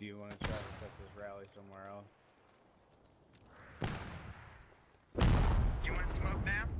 Do you want to try to set this rally somewhere else. You want smoke now?